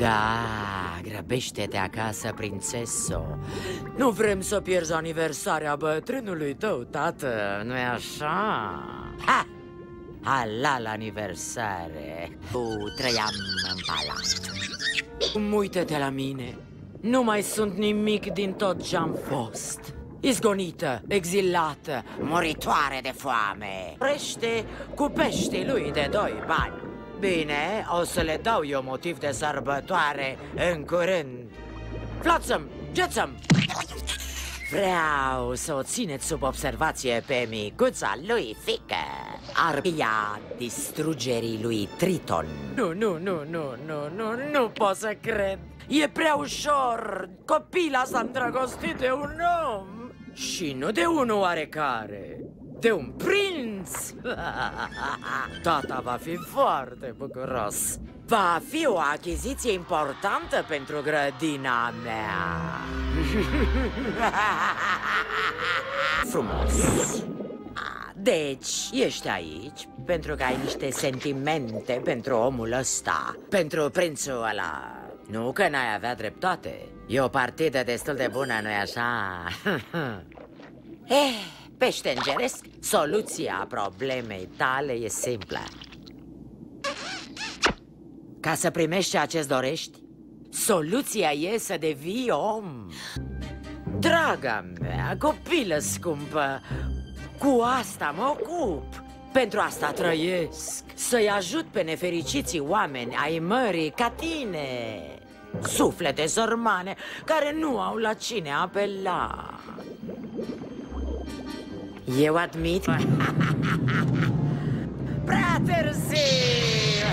Da, grăbește-te acasă, prințeso. Nu vrem să pierzi aniversarea bătrânului tău, tată, nu-i așa? Ha! Halal aniversare. Tu trăiam în palat. Uită-te la mine? Nu mai sunt nimic din tot ce-am fost. Izgonită, exilată, moritoare de foame. Prește cu peștii lui de doi bani Bine, o să le dau eu motiv de sărbătoare. În curând. Flotsăm, gețăm! Vreau să o țineți sub observație pe micuța lui fică. Arbia distrugerii lui Triton. Nu, nu, nu, nu, nu, nu, nu pot să cred. E prea ușor. Copila s-a îndrăgostit de un om. Și nu de unul oarecare. De un prinț Tata va fi foarte bucuros. Va fi o achiziție importantă pentru grădina mea. Frumos. Deci, ești aici pentru că ai niște sentimente pentru omul ăsta. Pentru prințul ăla. Nu că n-ai avea dreptate. E o partidă destul de bună, nu-i așa? eh, pește îngeresc, soluția problemei tale e simplă. Ca să primești ceea ce-ți dorești Soluția e să devii om. Draga mea, copilă scumpă Cu asta mă ocup. Pentru asta trăiesc Să-i ajut pe nefericiții oameni ai mării ca tine. Suflete sărmane care nu au la cine apela eu admit Prea târziu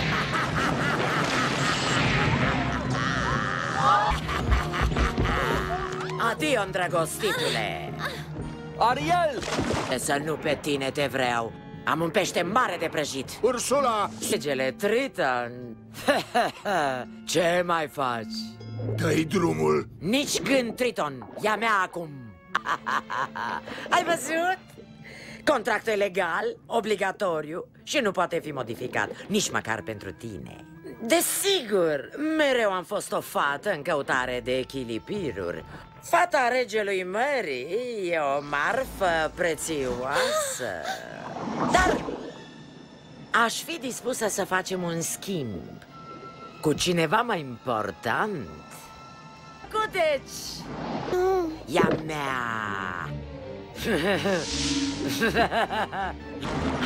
Adio, îndrăgostitule Ariel! Să nu pe tine te vreau Am un pește mare de prăjit Ursula! Segele Triton Ce mai faci? Dă-i drumul Nici gând, Triton Ia mea acum Ai văzut? Contract legal, obligatoriu și nu poate fi modificat, nici măcar pentru tine Desigur, mereu am fost o fată în căutare de echilibriruri Fata regelui mării e o marfă prețioasă Dar aș fi dispusă să facem un schimb Cu cineva mai important Cuteci! Ia mea! 嘿嘿嘿嘿嘿